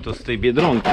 to z tej Biedronki.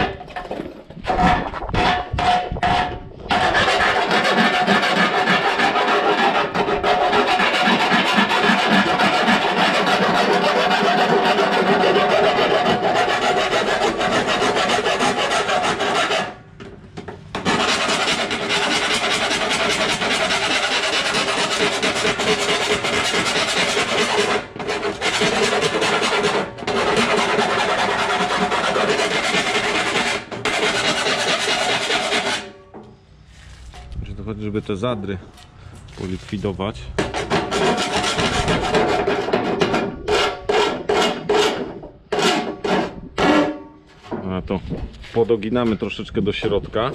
Zadry polikwidować. A to podoginamy troszeczkę do środka.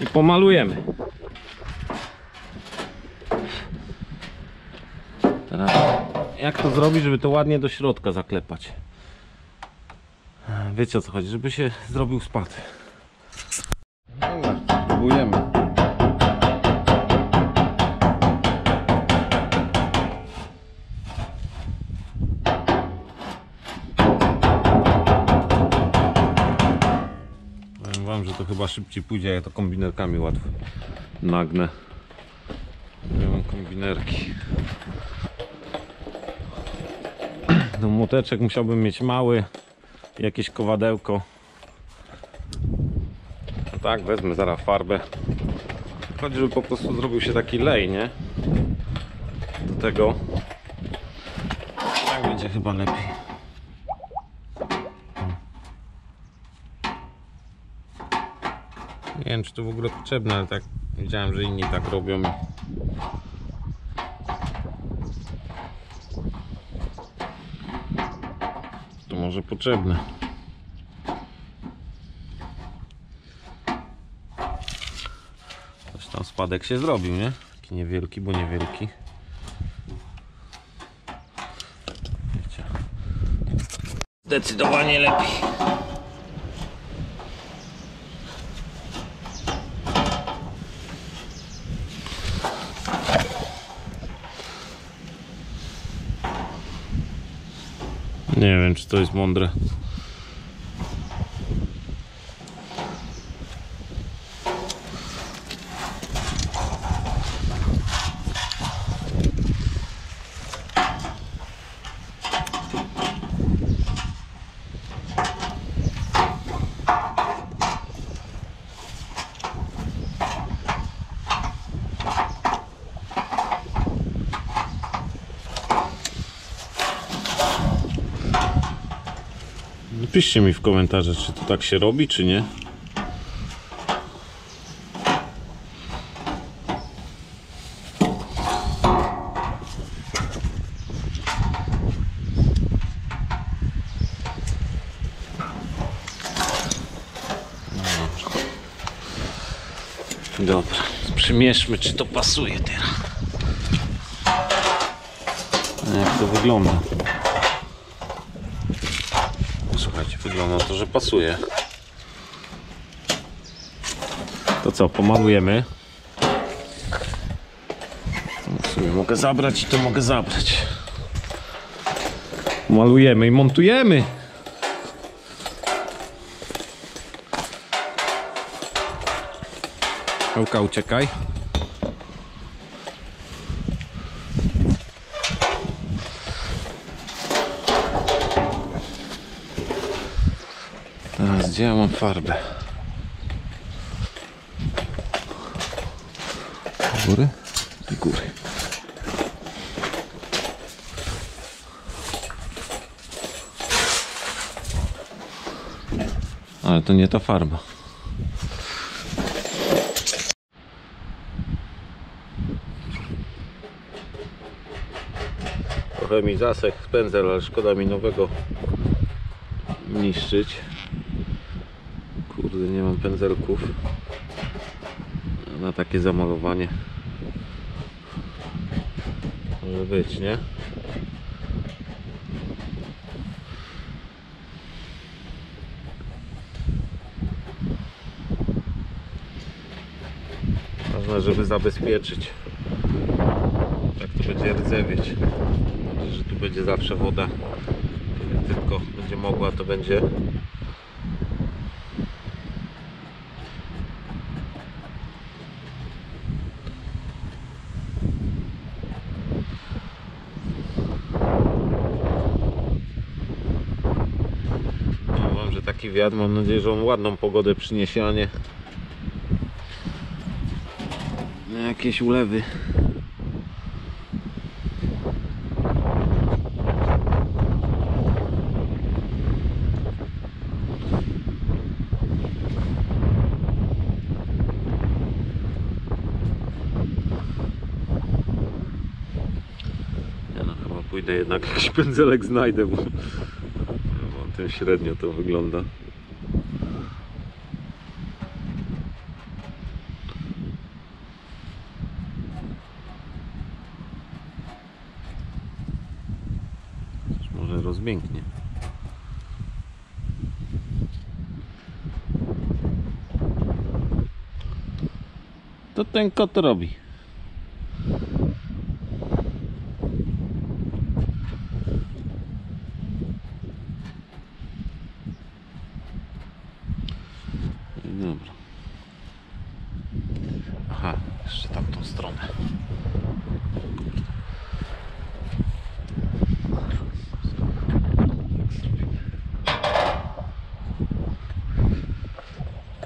I pomalujemy. Teraz jak to zrobić, żeby to ładnie do środka zaklepać? Wiecie o co chodzi, żeby się zrobił spad. Dobra, próbujemy. Powiem wam, że to chyba szybciej pójdzie, ja to kombinerkami łatwo nagnę. Ja mam kombinerki. No młoteczek musiałbym mieć mały, jakieś kowadełko. No tak, wezmę zaraz farbę. Chodzi, żeby po prostu zrobił się taki lej, nie? Do tego. Tak będzie chyba lepiej. Nie wiem, czy to w ogóle potrzebne, ale tak widziałem, że inni tak robią. Może potrzebne. Coś tam spadek się zrobił, nie? Taki niewielki, bo niewielki. Wiecie. Zdecydowanie lepiej. Nie wiem, czy to jest mądre. Napiszcie mi w komentarzach, czy to tak się robi, czy nie. Dobra, przymierzmy, czy to pasuje teraz. Jak to wygląda? Wygląda to, że pasuje. To co, pomalujemy. W sumie mogę zabrać i to mogę zabrać. Malujemy i montujemy. Ełka, uciekaj. Teraz gdzie ja mam farbę? Góry? Z góry. Ale to nie ta farba. Trochę mi zasek pędzel, ale szkoda mi nowego niszczyć. Kurde, nie mam pędzelków na takie zamalowanie. Może być, nie? Ważne, żeby zabezpieczyć. Tak to będzie rdzewieć. Znaczy, że tu będzie zawsze woda. Jak tylko będzie mogła, to będzie taki wiatr, mam nadzieję, że on ładną pogodę przyniesie, a nie jakieś ulewy. No pójdę jednak jakiś pędzelek znajdę, bo, ten średnio to wygląda. Może rozmięknie. To ten kot robi. I Dobra. Aha, jeszcze tamtą stronę.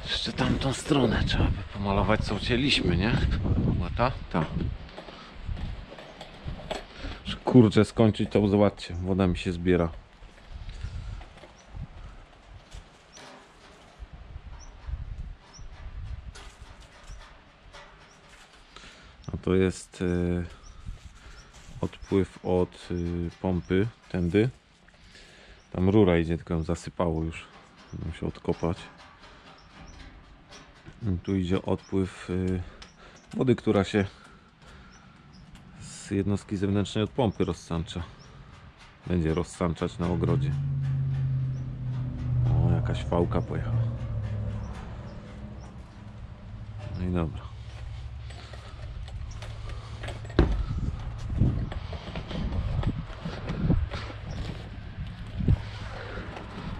Jeszcze tamtą stronę trzeba by pomalować, co ucięliśmy, nie? Była ta? Ta. Kurczę, skończyć to, zobaczcie, woda mi się zbiera. A to jest e, odpływ od e, pompy, tędy. Tam rura idzie, tylko ją zasypało już. Się odkopać. Tu idzie odpływ y, wody, która się z jednostki zewnętrznej od pompy rozsancza. Będzie rozsanczać na ogrodzie. O, jakaś fałka pojechała. No i dobra.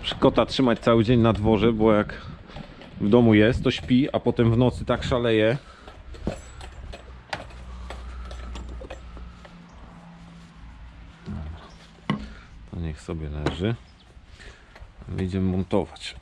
Muszę Kota trzymać cały dzień na dworze, bo jak w domu jest, to śpi, a potem w nocy tak szaleje. To niech sobie leży. My idziemy montować.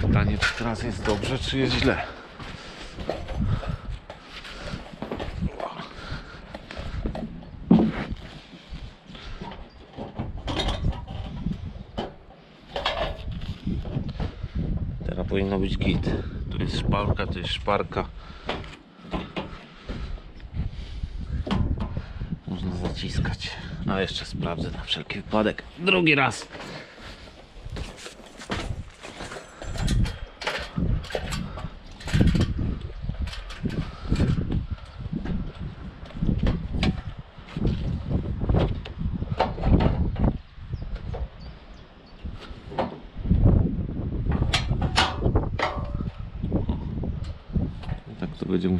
Pytanie, czy teraz jest dobrze, czy jest źle? Teraz powinno być git. Tu jest szparka, tu jest szparka. Można zaciskać. No jeszcze sprawdzę na wszelki wypadek. Drugi raz.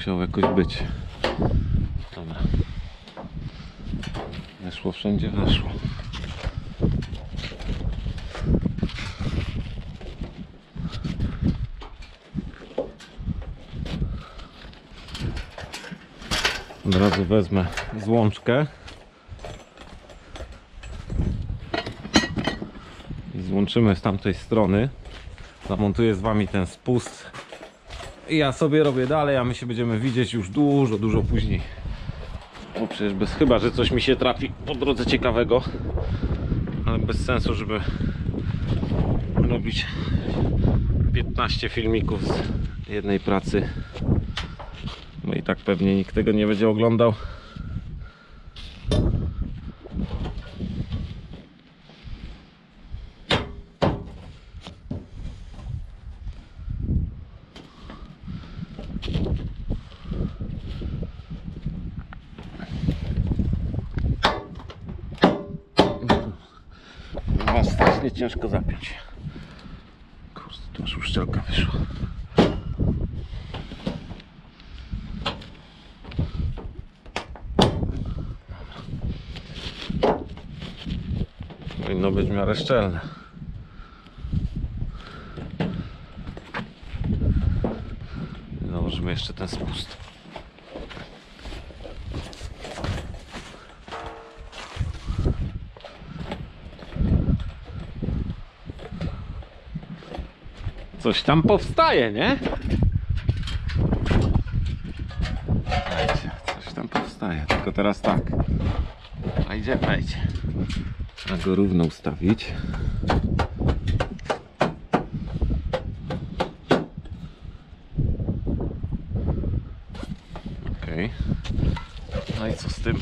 Musiało jakoś być. Dobra. Weszło wszędzie, weszło. Od razu wezmę złączkę. I złączymy z tamtej strony. Zamontuję z wami ten spust ja sobie robię dalej, a my się będziemy widzieć już dużo, dużo później. Bo przecież bez chyba, że coś mi się trafi po drodze ciekawego. Ale bez sensu, żeby robić 15 filmików z jednej pracy. Bo i tak pewnie nikt tego nie będzie oglądał. strasznie ciężko zapiąć. Kurde, tu aż uszczelka wyszła. Powinno być w miarę szczelne. Założymy jeszcze ten spust. Coś tam powstaje, nie? Słuchajcie, coś tam powstaje. Tylko teraz tak. Wejdzie, wejdzie. Trzeba go równo ustawić. Okej. No i co z tym?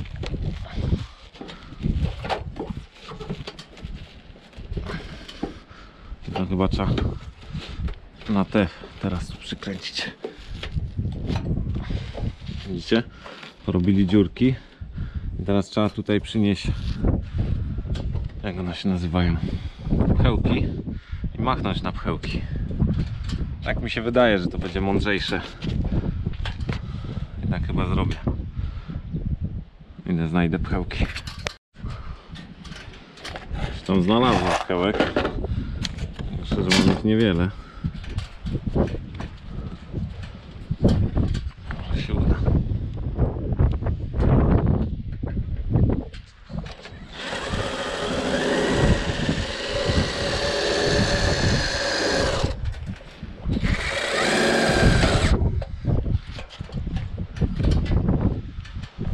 To chyba trzeba na te teraz tu przykręcić. Widzicie? Porobili dziurki. I teraz trzeba tutaj przynieść jak one się nazywają? Pchełki i machnąć na pchełki. Tak mi się wydaje, że to będzie mądrzejsze. I tak chyba zrobię. Idę znajdę pchełki. Tam znalazłem pchełek. Szczerze mówiąc niewiele. Może się uda.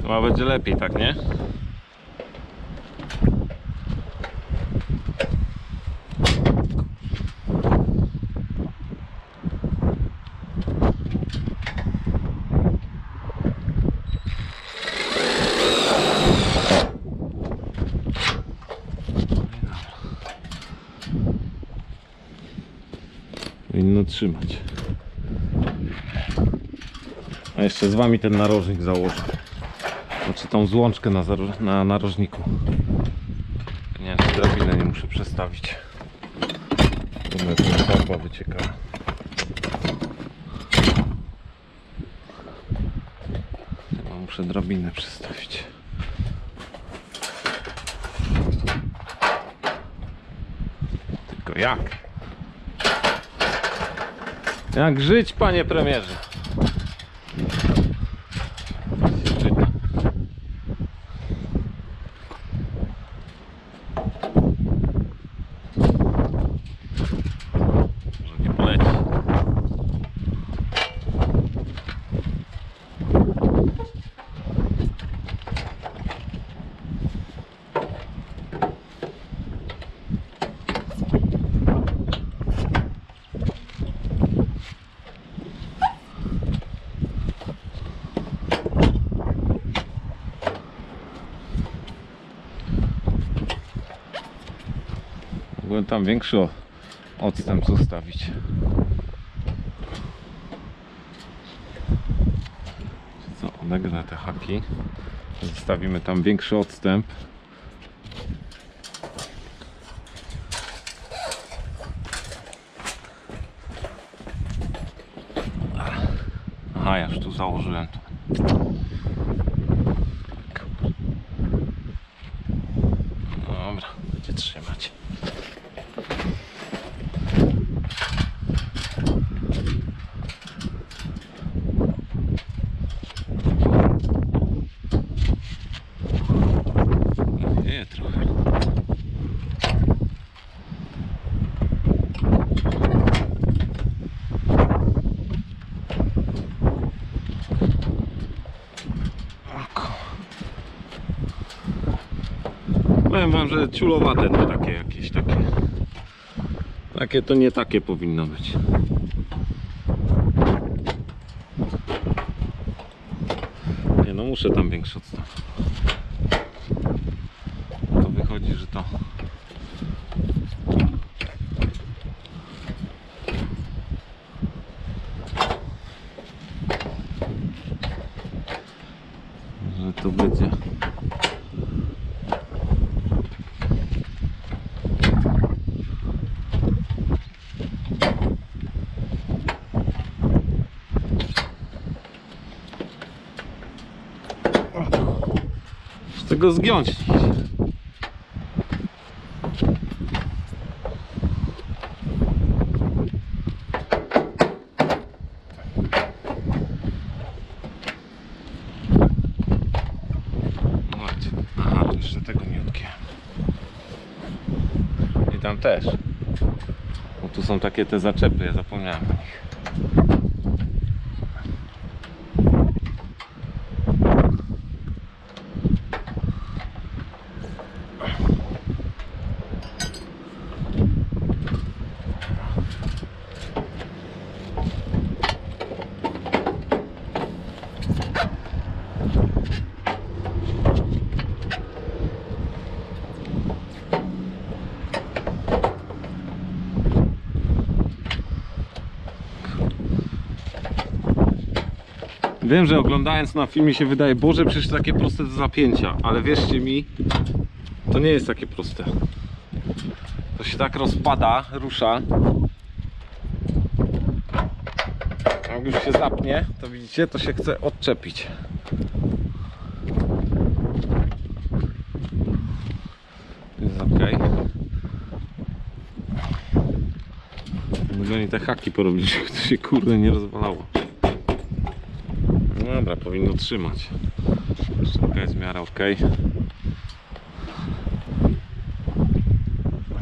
Chyba będzie lepiej, tak nie? Powinno trzymać. A jeszcze z wami ten narożnik założę. Tą złączkę na, na narożniku. Nie drabinę nie muszę przestawić. Będę tu farba wyciekała. Chyba muszę drabinę przestawić. Tylko jak? Jak żyć, panie premierze? Większy odstęp zostawić. Co, odegnę te haki. Zostawimy tam większy odstęp. Aha, ja już tu założyłem to. Dobra, będzie trzymać. Nie, trochę. Oko. Wam, że ciulowate to takie jakieś takie. Takie to nie takie powinno być. Nie no muszę tam większy odstaw. To wychodzi, że to że to będzie go zgiąć. No. Aha, tego miutkie. I tam też. Bo tu są takie te zaczepy, ja zapomniałem o nich. Wiem, że oglądając na filmie się wydaje, Boże, przecież takie proste do zapięcia, ale wierzcie mi, to nie jest takie proste. To się tak rozpada, rusza. Jak już się zapnie, to widzicie, to się chce odczepić. Jest ok. Oni te haki porobili, żeby to się kurde nie rozwalało. Dobra, powinno trzymać. Szczelka jest w miarę ok.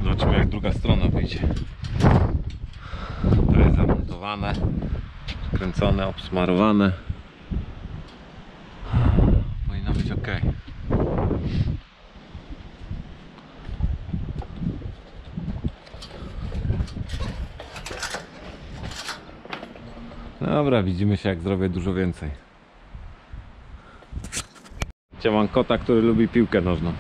Zobaczymy jak druga strona wyjdzie. To jest zamontowane, kręcone, obsmarowane. Powinno być ok. Dobra, widzimy się jak zrobię dużo więcej. Cię mam kota, który lubi piłkę nożną.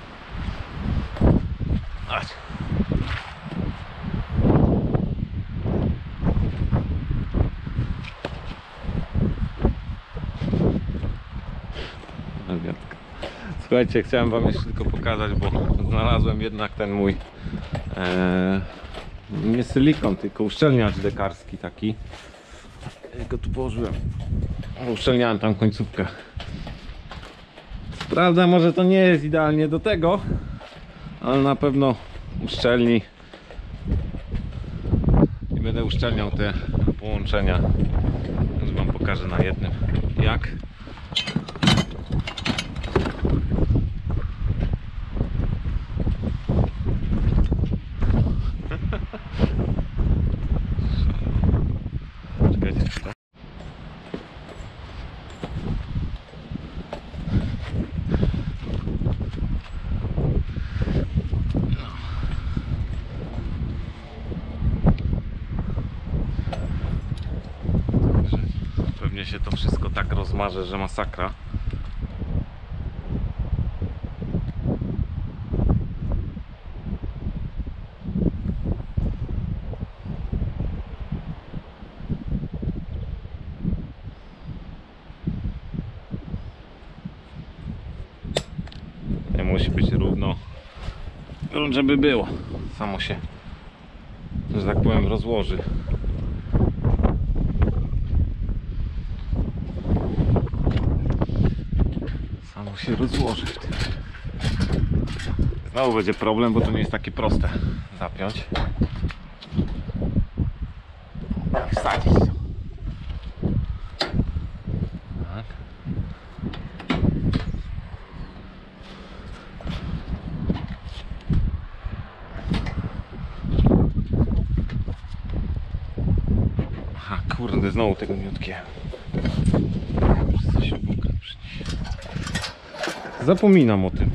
Słuchajcie, chciałem wam jeszcze tylko pokazać, bo znalazłem jednak ten mój e, nie silikon, tylko uszczelniacz dekarski taki. Ja go tu położyłem. Uszczelniałem tam końcówkę. Prawda, może to nie jest idealnie do tego, ale na pewno uszczelni i będę uszczelniał te połączenia. Już wam pokażę na jednym jak. Czekajcie chwilę. Pewnie się to wszystko tak rozmaże, że masakra. Nie musi być równo, żeby było. Samo się, że tak powiem, rozłoży. Samo się rozłoży. Znowu będzie problem, bo to nie jest takie proste zapiąć. I wsadzić. Tak. Kurde, znowu tego miutkie. Muszę. Zapominam o tym.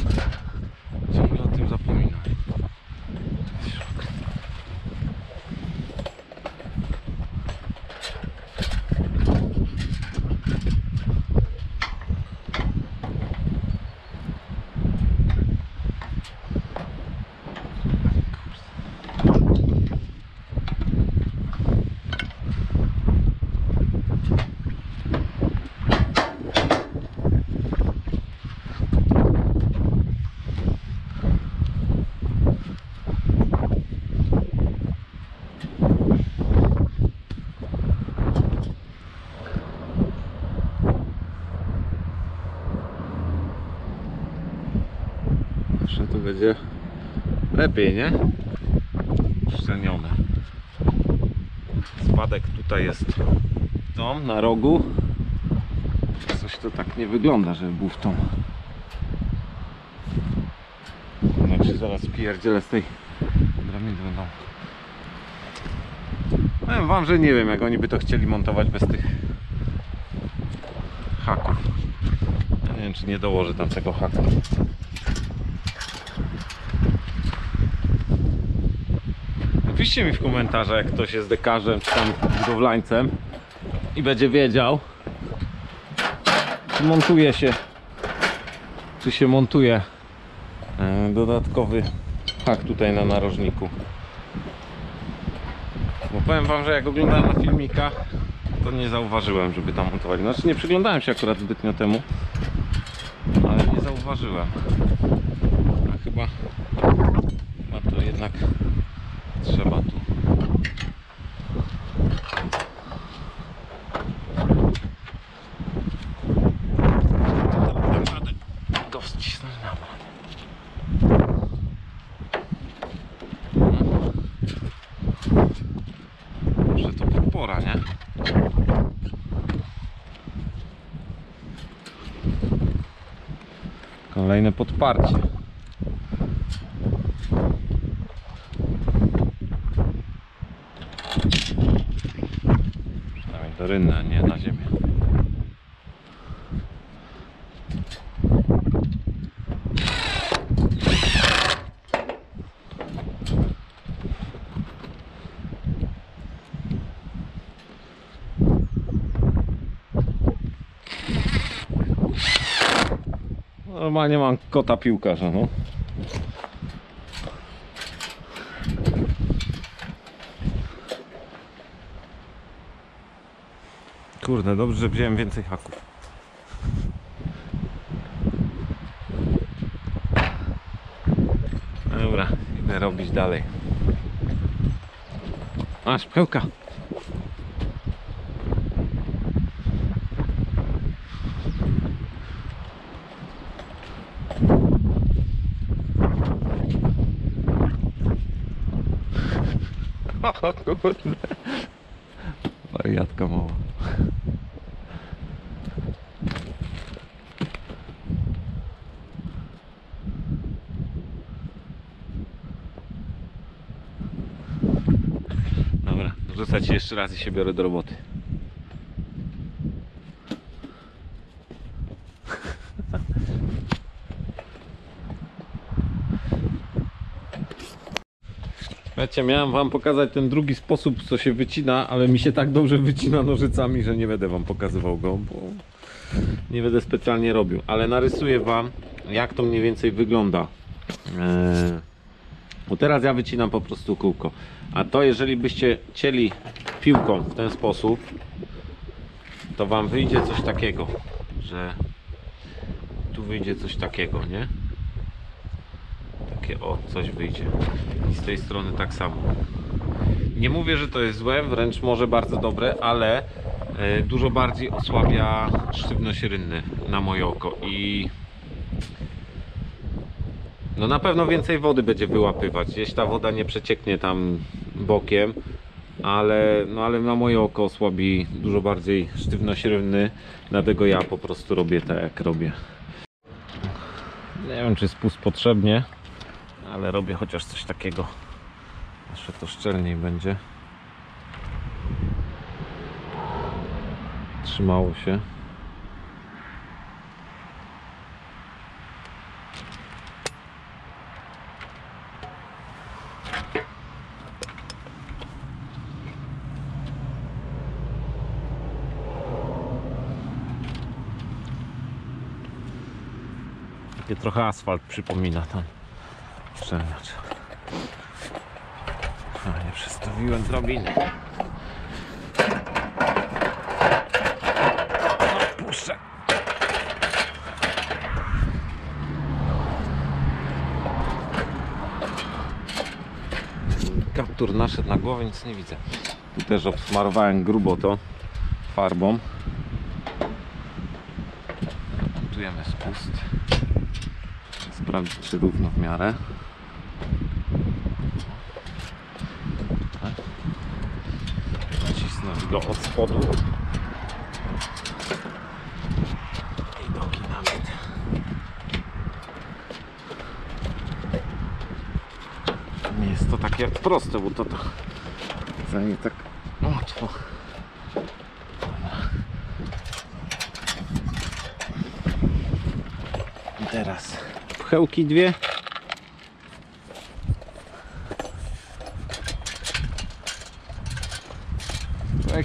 Jest dom na rogu. Coś to tak nie wygląda, żeby był w tą. Znaczy zaraz pierdzielę z tej drabiny będą. Powiem wam, że nie wiem jak oni by to chcieli montować bez tych haków. Ja nie wiem czy nie dołożę tam tego haka. Napiszcie mi w komentarzach jak ktoś jest dekarzem czy tam budowlańcem i będzie wiedział czy montuje się czy się montuje e, dodatkowy hak tutaj na narożniku. Bo powiem wam, że jak oglądałem na filmikach, to nie zauważyłem, żeby tam montować. Znaczy nie przyglądałem się akurat zbytnio temu, ale nie zauważyłem. A chyba, chyba to jednak trzeba tu. Go wcisnąć na bok. Może to podpora, nie? Kolejne podparcie. Przynajmniej do rynna, nie na ziemię. Normalnie mam kota piłkarza, no. Kurde, dobrze, że wziąłem więcej haków. Dobra, idę robić dalej. A, szpełka. O kurde. Wariatka mała. Dobra, rzucać jeszcze raz i się biorę do roboty. Wiecie, miałem wam pokazać ten drugi sposób, co się wycina, ale mi się tak dobrze wycina nożycami, że nie będę wam pokazywał go, bo nie będę specjalnie robił. Ale narysuję wam, jak to mniej więcej wygląda. Eee, bo teraz ja wycinam po prostu kółko. A to jeżeli byście cieli piłką w ten sposób, to wam wyjdzie coś takiego, że tu wyjdzie coś takiego, nie? Takie o, coś wyjdzie. I z tej strony tak samo. Nie mówię, że to jest złe, wręcz może bardzo dobre, ale e, dużo bardziej osłabia sztywność rynny na moje oko i no na pewno więcej wody będzie wyłapywać. Gdzieś ta woda nie przecieknie tam bokiem, ale, no ale na moje oko osłabi dużo bardziej sztywność rynny, dlatego ja po prostu robię tak jak robię. Nie wiem czy spust potrzebnie, ale robię chociaż coś takiego. Jeszcze to szczelniej będzie. Trzymało się. Trochę asfalt przypomina tam szczelniacz. A, nie przestawiłem puszczę. Kaptur naszedł na głowę, nic nie widzę. Tu też obsmarowałem grubo to farbą. Montujemy spust. Sprawdzę sprawdzić czy równo w miarę. Tak. Nacisnąć go od spodu. I doginamy. Nie jest to takie proste, bo to to zajmie tak łatwo. Teraz pchełki dwie.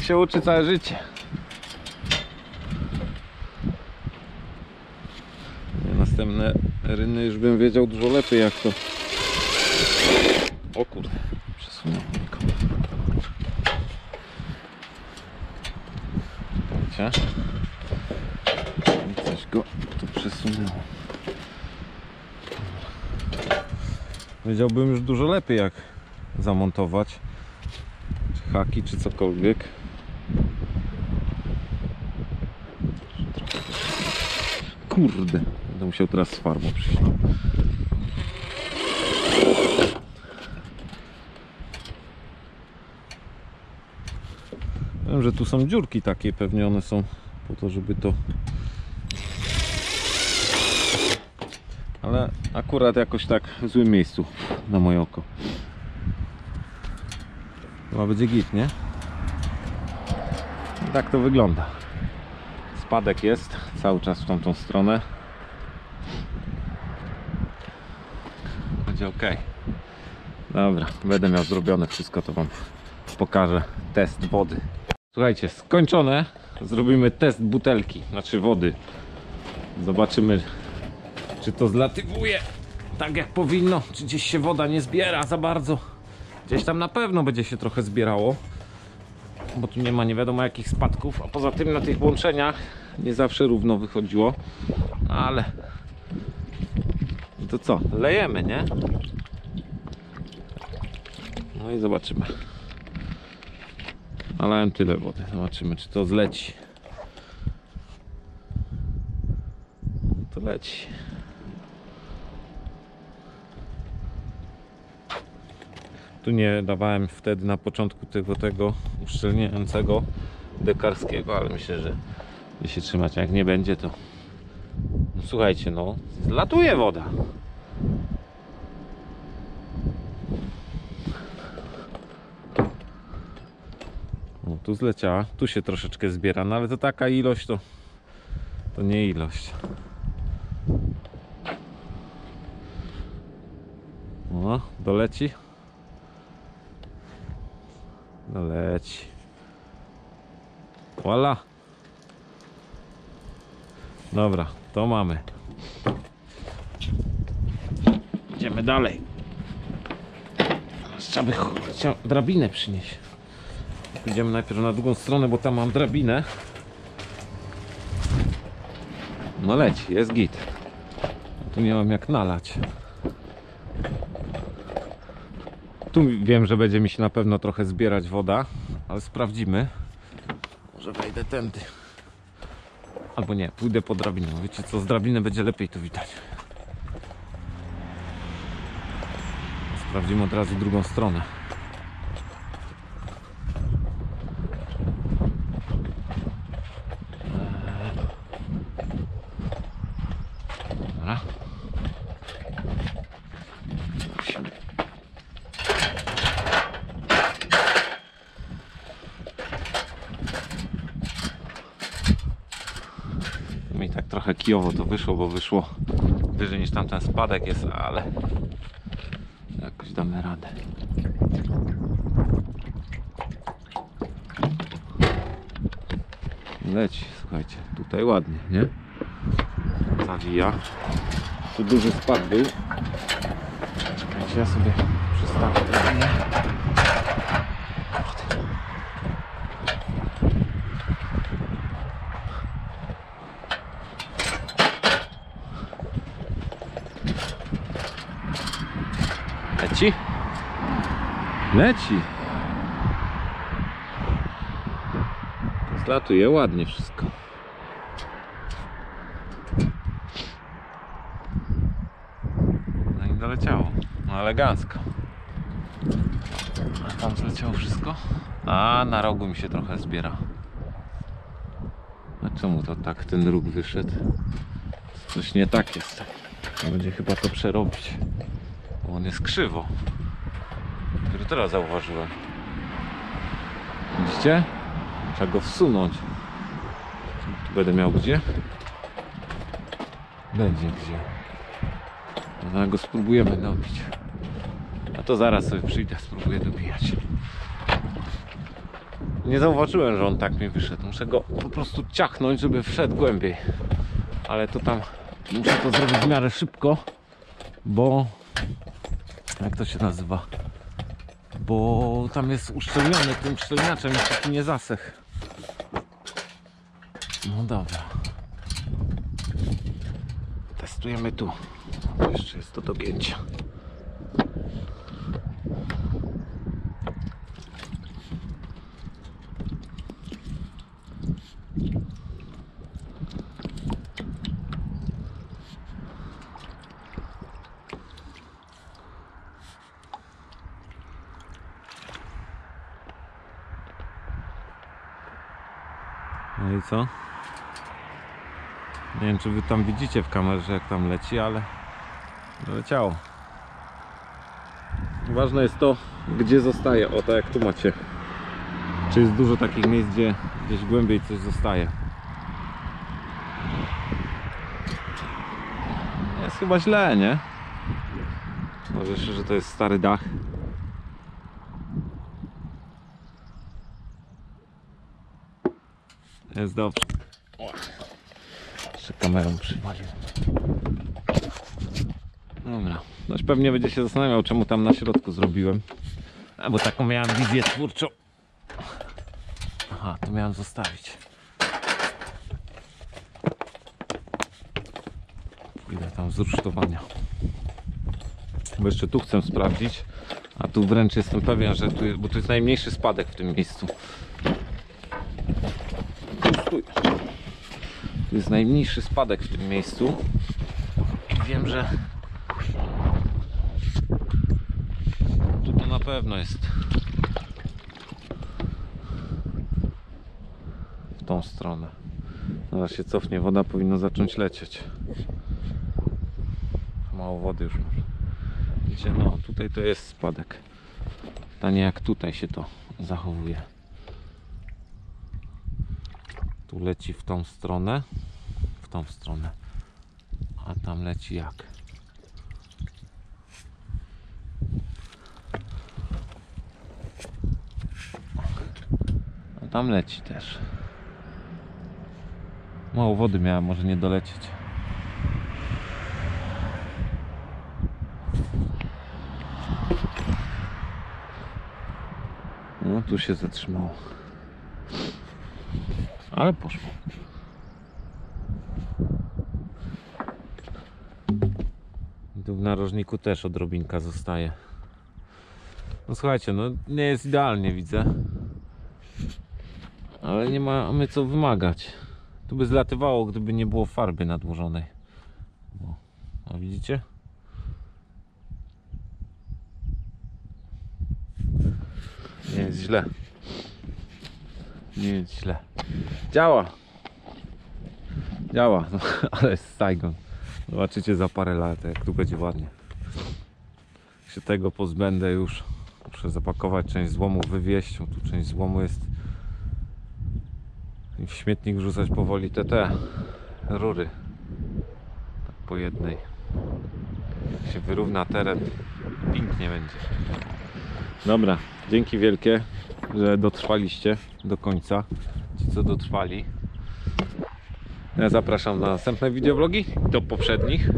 Się uczy całe życie. Następne ryny już bym wiedział dużo lepiej jak to. O kurde, przesunąłem go. Czekajcie. I coś go tu przesunęło. Wiedziałbym już dużo lepiej jak zamontować. Czy haki, czy cokolwiek. Kurde, będę musiał teraz z farbą przyjść. Wiem, że tu są dziurki takie, pewnie one są po to, żeby to ale akurat jakoś tak w złym miejscu na moje oko. Chyba będzie git, nie? I tak to wygląda. Spadek jest cały czas w tamtą stronę. Będzie ok. Dobra, będę miał zrobione wszystko, to Wam pokażę test wody. Słuchajcie, skończone. Zrobimy test butelki, znaczy wody. Zobaczymy, czy to zlatywuje tak jak powinno, czy gdzieś się woda nie zbiera za bardzo. Gdzieś tam na pewno będzie się trochę zbierało, bo tu nie ma nie wiadomo jakich spadków, a poza tym na tych łączeniach nie zawsze równo wychodziło, ale to co, lejemy, nie? No i zobaczymy. Nalałem tyle wody, zobaczymy czy to zleci. To leci. Tu nie dawałem wtedy na początku tego, tego uszczelniającego dekarskiego, ale myślę, że będzie się trzymać. Jak nie będzie, to no, słuchajcie, no zlatuje woda. No, tu zleciała, tu się troszeczkę zbiera, no ale to taka ilość to to nie ilość. O, doleci. Doleci. Voila. Dobra, to mamy. Idziemy dalej. Trzeba by ch- chciał drabinę przynieść. Pójdziemy najpierw na drugą stronę, bo tam mam drabinę. No leci, jest git. Tu nie mam jak nalać. Tu wiem, że będzie mi się na pewno trochę zbierać woda, ale sprawdzimy. Może wejdę tędy. Albo nie, pójdę po drabiną. Wiecie co, z drabiny będzie lepiej to widać. Sprawdzimy od razu drugą stronę. Dobra. Musimy Mi tak trochę kijowo to wyszło, bo wyszło wyżej niż tamten spadek jest, ale jakoś damy radę. Leci, słuchajcie, tutaj ładnie, nie? Zawija. Tu duży spad był. Czekajcie, ja sobie przestawię drabinę. Leci? Leci. Zlatuje ładnie wszystko. doleciało. No elegancko. A tam zleciało wszystko? A na rogu mi się trochę zbiera. A czemu to tak ten róg wyszedł? Coś nie tak jest. Będzie chyba to przerobić. Bo on jest krzywo. Dopiero teraz zauważyłem. Widzicie? Trzeba go wsunąć. Tu będę miał gdzie? Będzie gdzie. No, go spróbujemy dobić. A to zaraz sobie przyjdę, spróbuję dobijać. Nie zauważyłem, że on tak mi wyszedł. Muszę go po prostu ciachnąć, żeby wszedł głębiej. Ale to tam muszę to zrobić w miarę szybko, bo jak to się nazywa? Bo tam jest uszczelniony tym uszczelniaczem, jeszcze nie zasech. No dobra. Testujemy tu. Jeszcze jest to do gięcia. No i co? Nie wiem, czy wy tam widzicie w kamerze, jak tam leci, ale leciało. Ważne jest to, gdzie zostaje. O, tak jak tu macie. Czy jest dużo takich miejsc, gdzie gdzieś głębiej coś zostaje. Jest chyba źle, nie? Może jeszcze, że to jest stary dach. Jest dobrze. Jeszcze kamerą przywalił. Dobra. Ktoś pewnie będzie się zastanawiał, czemu tam na środku zrobiłem. A bo taką miałem wizję twórczą. Aha, to miałem zostawić. Ile tam z rusztowania. Bo jeszcze tu chcę sprawdzić. A tu wręcz jestem pewien, że tu jest, bo to jest najmniejszy spadek w tym miejscu. Tu jest najmniejszy spadek w tym miejscu. Wiem, że tu to na pewno jest w tą stronę. Zaraz się cofnie, woda powinna zacząć lecieć. Mało wody już może. Widzicie, no tutaj to jest spadek. Pytanie jak tutaj się to zachowuje. Tu leci w tą stronę, w tą stronę, a tam leci jak? A tam leci też. Mało wody miała, może nie dolecieć. No tu się zatrzymało. Ale poszło. I Tu w narożniku też odrobinka zostaje. No słuchajcie, no nie jest idealnie widzę. Ale nie mamy co wymagać. Tu by zlatywało, gdyby nie było farby nadłożonej. O, a widzicie? Nie jest źle. Nie jest źle. Działa. Działa, no, ale jest Saigon. Zobaczycie za parę lat, jak tu będzie ładnie. Się tego pozbędę już. Muszę zapakować część złomu, wywieźć. Tu część złomu jest. I w śmietnik wrzucać powoli te te rury. Tak po jednej. Jak się wyrówna teren, pięknie będzie. Dobra, dzięki wielkie, że dotrwaliście do końca. Ci co dotrwali. Ja zapraszam na następne wideoblogi, do poprzednich,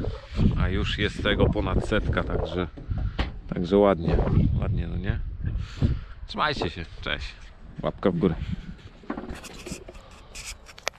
a już jest tego ponad setka, także, także ładnie, ładnie, no nie? Trzymajcie się, cześć, łapka w górę.